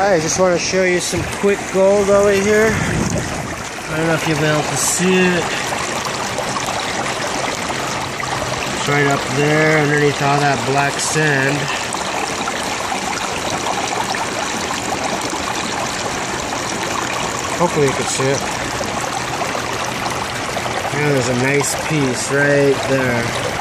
I just want to show you some quick gold over here. I don't know if you'll be able to see it. It's right up there underneath all that black sand. Hopefully you can see it. Yeah, there's a nice piece right there.